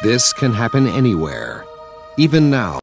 This can happen anywhere, even now.